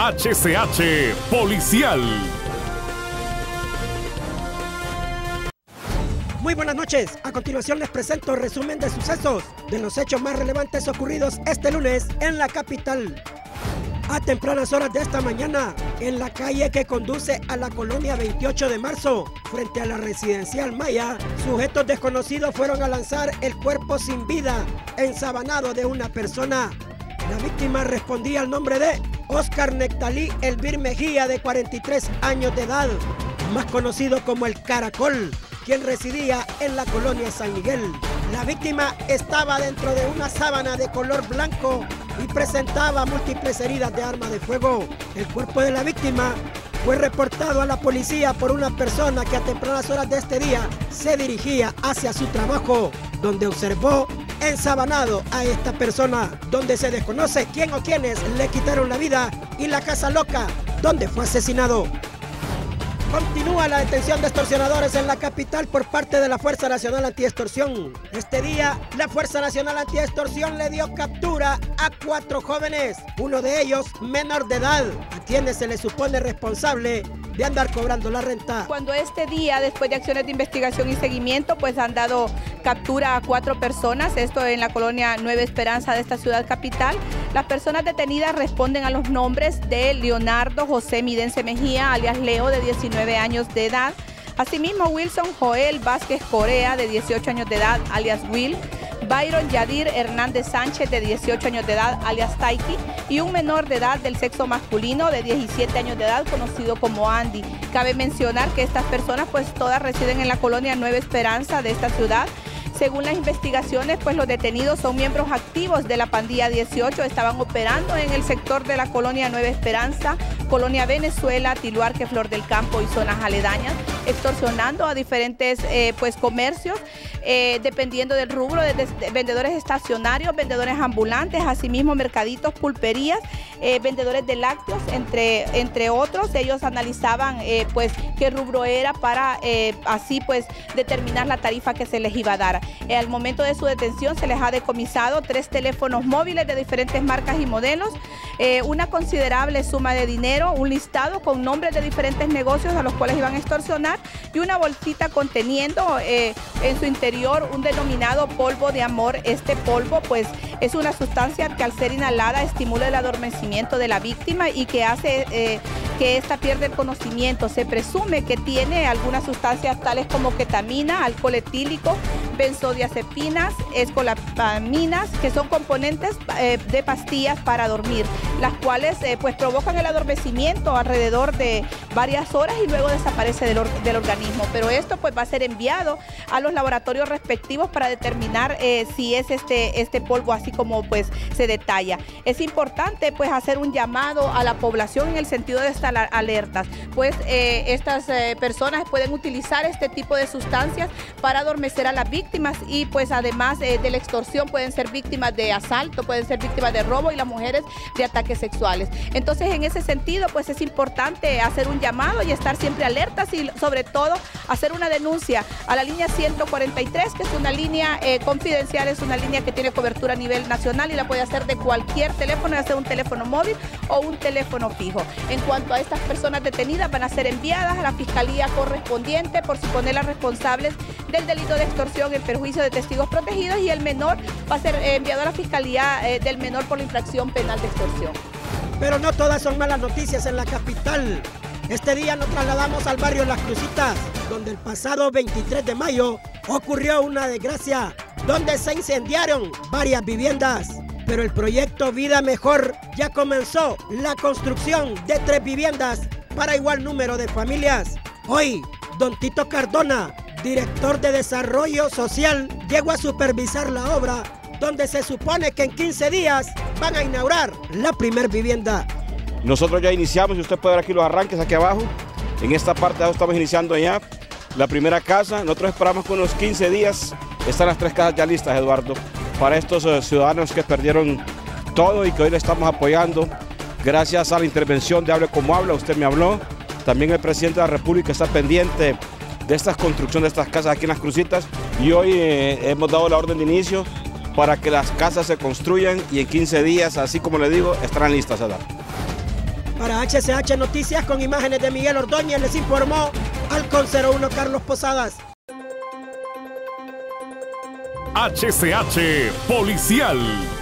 HCH Policial. Muy buenas noches. A continuación les presento resumen de sucesos de los hechos más relevantes ocurridos este lunes en la capital. A tempranas horas de esta mañana, en la calle que conduce a la colonia 28 de marzo, frente a la residencial Maya, sujetos desconocidos fueron a lanzar el cuerpo sin vida ensabanado de una persona. La víctima respondía al nombre de Oscar Nectalí Elvir Mejía, de 43 años de edad, más conocido como el Caracol, quien residía en la colonia San Miguel. La víctima estaba dentro de una sábana de color blanco y presentaba múltiples heridas de arma de fuego. El cuerpo de la víctima fue reportado a la policía por una persona que a tempranas horas de este día se dirigía hacia su trabajo, donde observó ensabanado a esta persona, donde se desconoce quién o quiénes le quitaron la vida y la casa loca donde fue asesinado. Continúa la detención de extorsionadores en la capital por parte de la Fuerza Nacional Antiextorsión. Este día, la Fuerza Nacional Antiextorsión le dio captura a cuatro jóvenes, uno de ellos menor de edad, a quienes se le supone responsable de andar cobrando la renta. Cuando este día, después de acciones de investigación y seguimiento, pues han dado captura a cuatro personas, esto en la colonia Nueva Esperanza de esta ciudad capital. Las personas detenidas responden a los nombres de Leonardo José Midense Mejía, alias Leo, de 19 años de edad. Asimismo, Wilson Joel Vázquez Corea, de 18 años de edad, alias Will. Byron Yadir Hernández Sánchez, de 18 años de edad, alias Taiki, y un menor de edad del sexo masculino de 17 años de edad, conocido como Andy. Cabe mencionar que estas personas pues todas residen en la colonia Nueva Esperanza de esta ciudad. Según las investigaciones, pues los detenidos son miembros activos de la pandilla 18, estaban operando en el sector de la colonia Nueva Esperanza, colonia Venezuela, Tiluarque, Flor del Campo y zonas aledañas, extorsionando a diferentes eh, pues comercios eh, dependiendo del rubro, de, vendedores estacionarios, vendedores ambulantes, asimismo mercaditos, pulperías, eh, vendedores de lácteos, entre, entre otros. Ellos analizaban pues qué rubro era para así pues determinar la tarifa que se les iba a dar. Al momento de su detención se les ha decomisado tres teléfonos móviles de diferentes marcas y modelos, una considerable suma de dinero, un listado con nombres de diferentes negocios a los cuales iban a extorsionar y una bolsita conteniendo en su interior un denominado polvo de amor. Este polvo pues es una sustancia que al ser inhalada estimula el adormecimiento de la víctima y que hace eh, que ésta pierda el conocimiento. Se presume que tiene algunas sustancias tales como ketamina, alcohol etílico, benzodiazepinas, escolapaminas, que son componentes eh, de pastillas para dormir, las cuales eh, pues provocan el adormecimiento alrededor de varias horas y luego desaparece del, del organismo. Pero esto pues va a ser enviado a los laboratorios respectivos para determinar eh, si es este, este polvo así como pues se detalla. Es importante pues hacer un llamado a la población en el sentido de estar alertas, pues eh, estas eh, personas pueden utilizar este tipo de sustancias para adormecer a las víctimas y pues además de la extorsión pueden ser víctimas de asalto, pueden ser víctimas de robo y las mujeres de ataques sexuales. Entonces en ese sentido pues es importante hacer un llamado y estar siempre alertas y sobre todo hacer una denuncia a la línea 143 que es una línea eh, confidencial, es una línea que tiene cobertura a nivel nacional y la puede hacer de cualquier teléfono, ya sea un teléfono móvil o un teléfono fijo. En cuanto a estas personas detenidas, van a ser enviadas a la fiscalía correspondiente por suponer responsables del delito de extorsión en perjuicio de testigos protegidos y el menor va a ser enviado a la fiscalía eh, del menor por la infracción penal de extorsión. Pero no todas son malas noticias en la capital. Este día nos trasladamos al barrio Las Crucitas, donde el pasado 23 de mayo ocurrió una desgracia, donde se incendiaron varias viviendas. Pero el proyecto Vida Mejor ya comenzó la construcción de tres viviendas para igual número de familias. Hoy, don Tito Cardona, director de Desarrollo Social, llegó a supervisar la obra donde se supone que en 15 días van a inaugurar la primer vivienda. Nosotros ya iniciamos, y usted puede ver aquí los arranques aquí abajo. En esta parte de estamos iniciando ya la primera casa. Nosotros esperamos que unos 15 días están las tres casas ya listas, Eduardo, para estos eh, ciudadanos que perdieron todo y que hoy le estamos apoyando. Gracias a la intervención de Hable como Habla, usted me habló. También el presidente de la República está pendiente de esta construcción de estas casas aquí en las Crucitas y hoy eh, hemos dado la orden de inicio para que las casas se construyan y en 15 días, así como le digo, estarán listas, Eduardo. Para HCH Noticias con imágenes de Miguel Ordóñez les informó Alcon 01 Carlos Posadas. HCH Policial